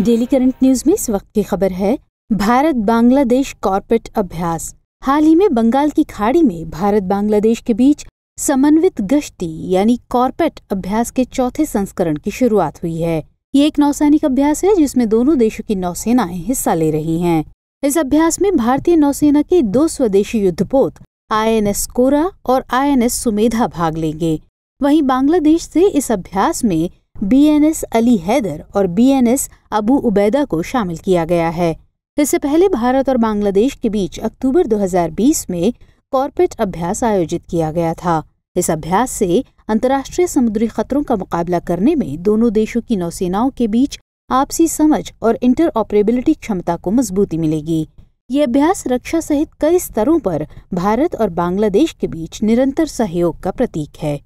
Daily current news में इस वक्त की खबर है, भारत बांग्लादेश कॉर्पोरेट अभ्यास। हाल ही में बंगाल की खाड़ी में भारत बांग्लादेश के बीच समन्वित गश्ती, यानी कॉर्पेट अभ्यास के चौथे संस्करण की शुरुआत हुई है। ये एक नौसैनिक अभ्यास है, जिसमें दोनों देशों की नौसेनाएँ हिस्सा ले रही हैं। इस अभ्यास में भारतीय नौसेना के दो स्वदेशी युद्धपोत, आईएनएस कोरा और आईएनएस सुमेधा भाग लेंगे। वहीं बांग्लादेश से इस अभ्यास में बीएनएस अली हैदर और बीएनएस अबू उबैदा को शामिल किया गया है। इससे पहले भारत और बांग्लादेश के बीच अक्टूबर 2020 में कॉर्पेट अभ्यास आयोजित किया गया था। इस अभ्यास से अंतर्राष्ट्रीय समुद्री खतरों का मुकाबला करने में दोनों देशों की नौसेनाओं के बीच आपसी समझ और इंटर ऑपरेबिलिटी क्षमता को मजबूती मिलेगी। ये अभ्यास रक्षा सहित कई स्तरों पर भारत और बांग्लादेश के बीच निरंतर सहयोग का प्रतीक है।